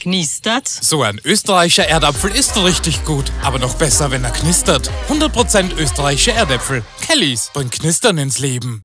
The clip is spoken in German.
Knistert? So ein österreichischer Erdapfel ist richtig gut, aber noch besser, wenn er knistert. 100% österreichische Erdäpfel. Kellys bringt Knistern ins Leben.